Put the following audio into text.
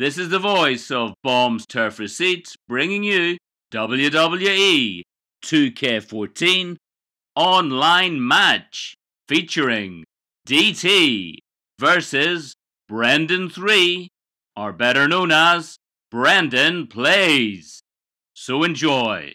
This is the voice of Bombs Turf Receipts bringing you WWE 2K14 online match featuring DT versus Brenden 3, or better known as BrendenPlayz. So enjoy.